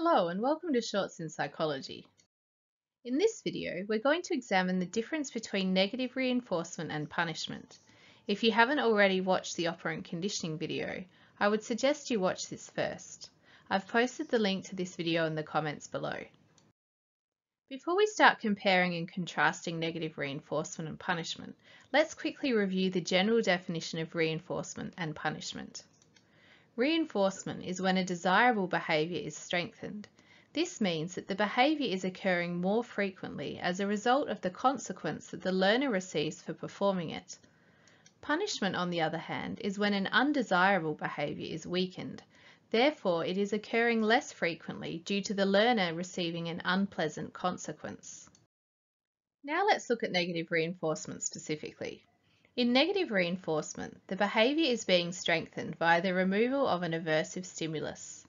Hello and welcome to Shorts in Psychology. In this video, we're going to examine the difference between negative reinforcement and punishment. If you haven't already watched the operant conditioning video, I would suggest you watch this first. I've posted the link to this video in the comments below. Before we start comparing and contrasting negative reinforcement and punishment, let's quickly review the general definition of reinforcement and punishment. Reinforcement is when a desirable behaviour is strengthened. This means that the behaviour is occurring more frequently as a result of the consequence that the learner receives for performing it. Punishment, on the other hand, is when an undesirable behaviour is weakened. Therefore, it is occurring less frequently due to the learner receiving an unpleasant consequence. Now let's look at negative reinforcement specifically. In negative reinforcement, the behaviour is being strengthened via the removal of an aversive stimulus.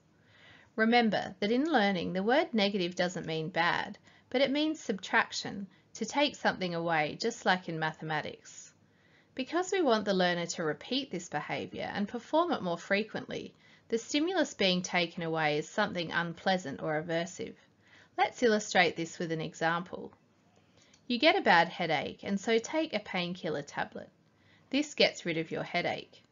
Remember that in learning, the word negative doesn't mean bad, but it means subtraction, to take something away, just like in mathematics. Because we want the learner to repeat this behaviour and perform it more frequently, the stimulus being taken away is something unpleasant or aversive. Let's illustrate this with an example. You get a bad headache and so take a painkiller tablet. This gets rid of your headache.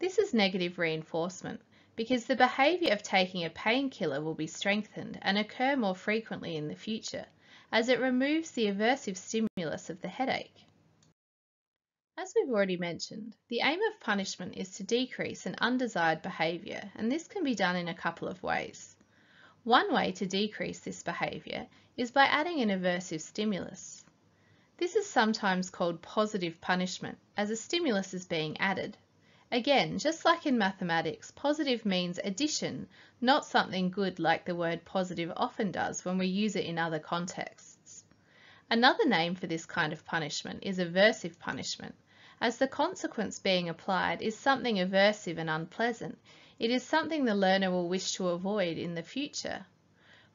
This is negative reinforcement because the behaviour of taking a painkiller will be strengthened and occur more frequently in the future as it removes the aversive stimulus of the headache. As we've already mentioned, the aim of punishment is to decrease an undesired behaviour and this can be done in a couple of ways. One way to decrease this behaviour is by adding an aversive stimulus. This is sometimes called positive punishment, as a stimulus is being added. Again, just like in mathematics, positive means addition, not something good like the word positive often does when we use it in other contexts. Another name for this kind of punishment is aversive punishment, as the consequence being applied is something aversive and unpleasant. It is something the learner will wish to avoid in the future.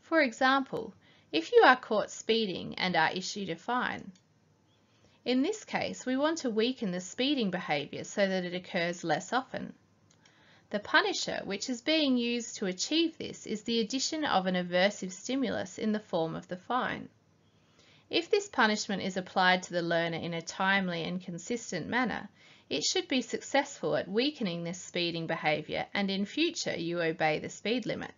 For example, if you are caught speeding and are issued a fine, in this case, we want to weaken the speeding behaviour so that it occurs less often. The punisher, which is being used to achieve this, is the addition of an aversive stimulus in the form of the fine. If this punishment is applied to the learner in a timely and consistent manner, it should be successful at weakening this speeding behaviour and in future you obey the speed limit.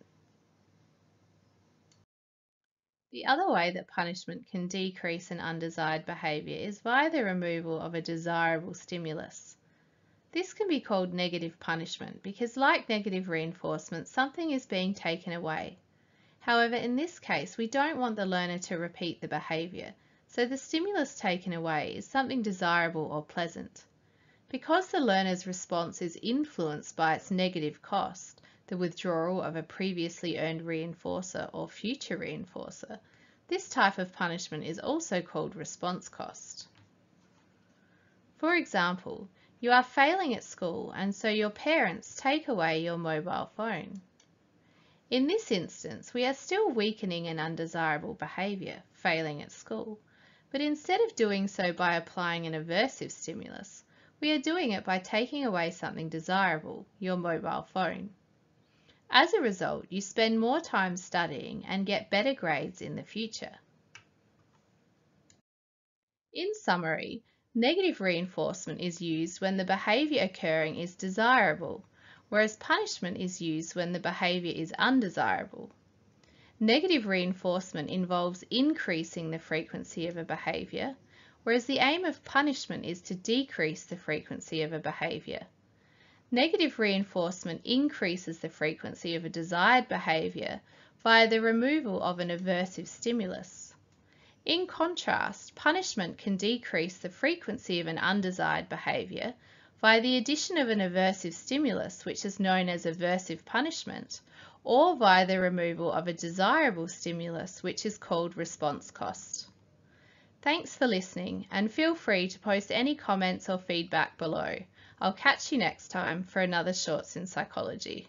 The other way that punishment can decrease an undesired behaviour is via the removal of a desirable stimulus. This can be called negative punishment because like negative reinforcement, something is being taken away. However, in this case, we don't want the learner to repeat the behaviour, so the stimulus taken away is something desirable or pleasant. Because the learner's response is influenced by its negative cost, the withdrawal of a previously earned reinforcer or future reinforcer, this type of punishment is also called response cost. For example, you are failing at school and so your parents take away your mobile phone. In this instance, we are still weakening an undesirable behaviour, failing at school, but instead of doing so by applying an aversive stimulus, we are doing it by taking away something desirable, your mobile phone. As a result, you spend more time studying and get better grades in the future. In summary, negative reinforcement is used when the behaviour occurring is desirable, whereas punishment is used when the behaviour is undesirable. Negative reinforcement involves increasing the frequency of a behaviour, whereas the aim of punishment is to decrease the frequency of a behaviour. Negative reinforcement increases the frequency of a desired behaviour via the removal of an aversive stimulus. In contrast, punishment can decrease the frequency of an undesired behaviour via the addition of an aversive stimulus, which is known as aversive punishment, or via the removal of a desirable stimulus, which is called response cost. Thanks for listening and feel free to post any comments or feedback below. I'll catch you next time for another Shorts in Psychology.